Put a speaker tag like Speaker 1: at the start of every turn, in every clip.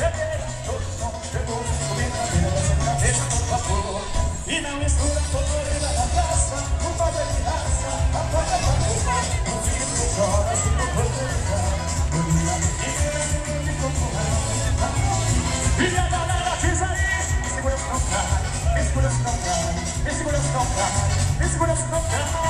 Speaker 1: E não mistura colorida na praça Com de raça A porta da boca O filho chora Se não for E a galera diz aí Me segura se não cai Me segura se não cai Me segura se não cai Me segura se não cai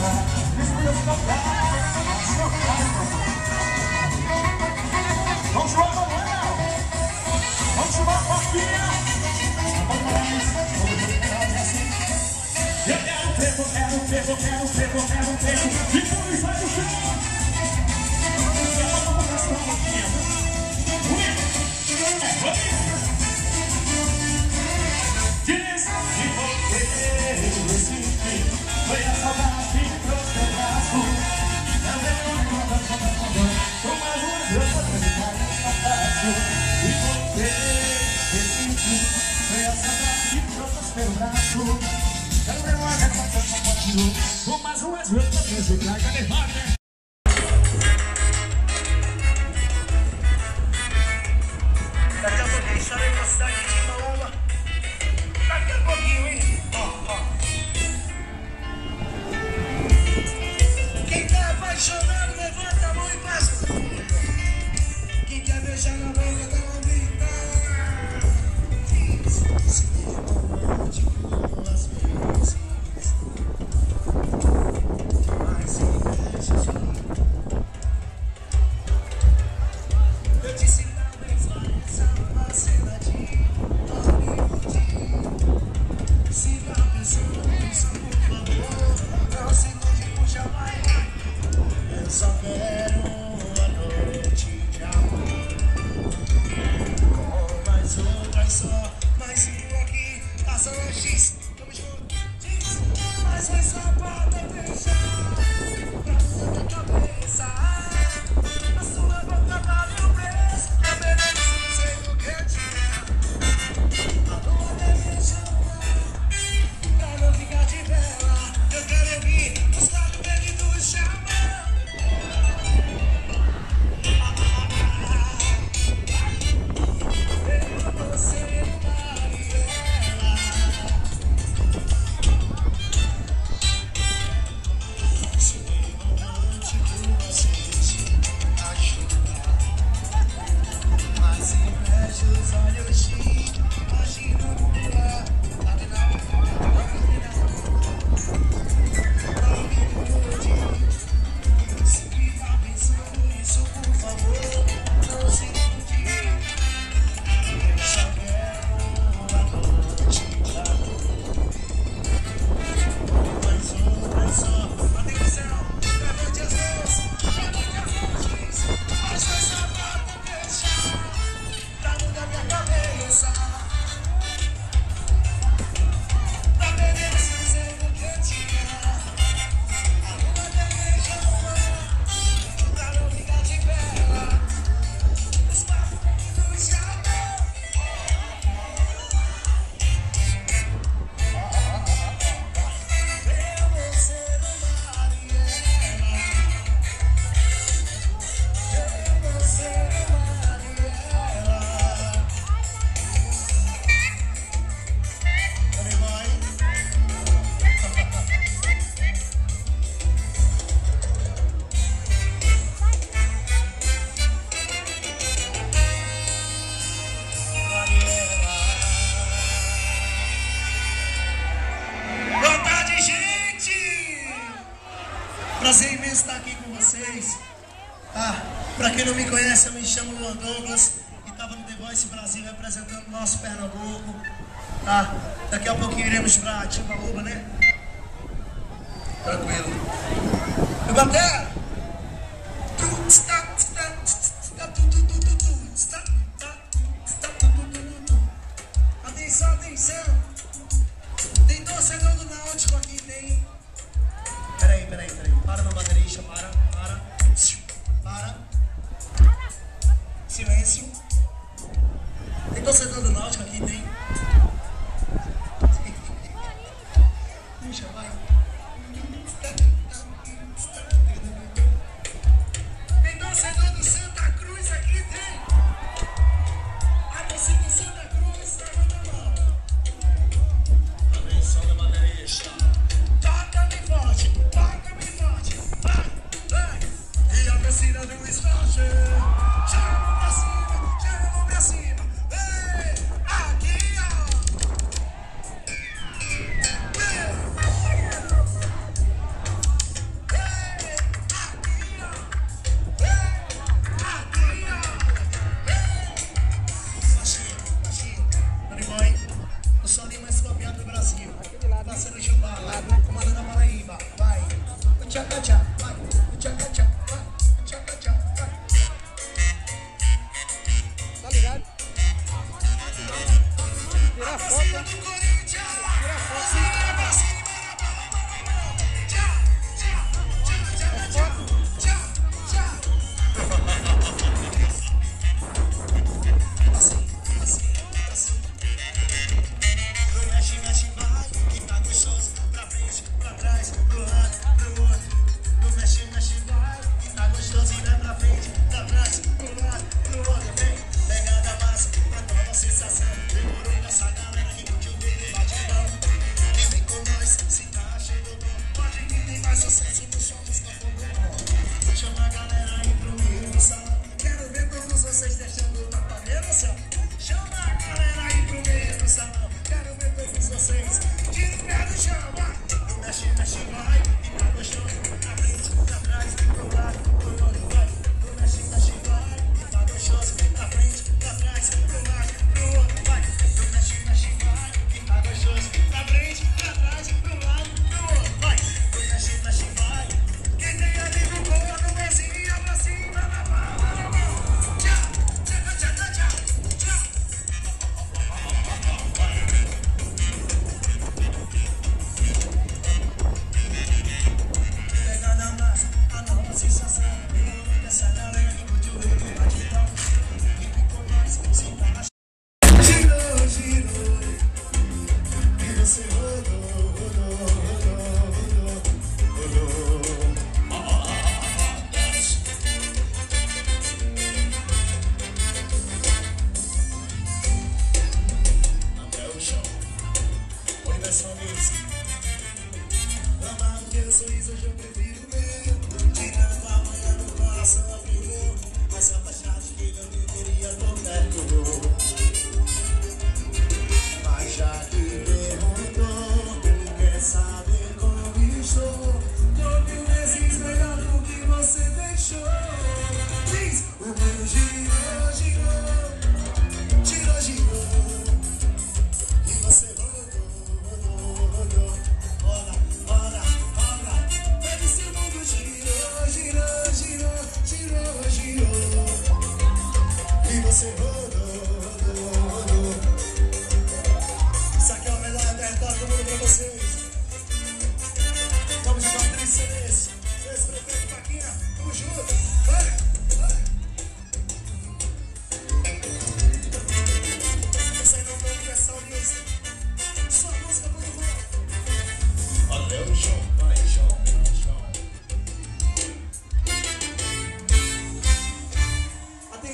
Speaker 1: segura se não dá Me segura se não E você, Recife Foi a saudade que trouxe teu braço com mais umas vezes pra ficar Cadê Wagner?
Speaker 2: Daqui a Para quem não me conhece, eu me chamo Luan Douglas e estava no The Voice Brasil representando o nosso Pernambuco. Tá? Daqui a pouquinho iremos para Timbaúba, né? Tranquilo. E! Atenção, atenção! Tem torcedor do Náutico aqui, tem. Peraí, peraí, peraí. Para na bateria, para, para, para silêncio. Tem torcedor do Náutico aqui, tem? Puxa, vai.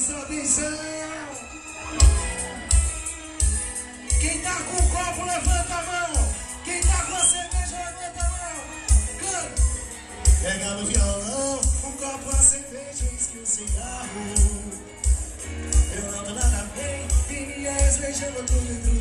Speaker 2: Atenção, atenção. Quem tá com o copo, levanta a mão. Quem tá com a cerveja, levanta a mão. Canta. Pega no violão, um copo, a cerveja, que o um cigarro. Eu ando nada bem, e me ex-beijando tudo dentro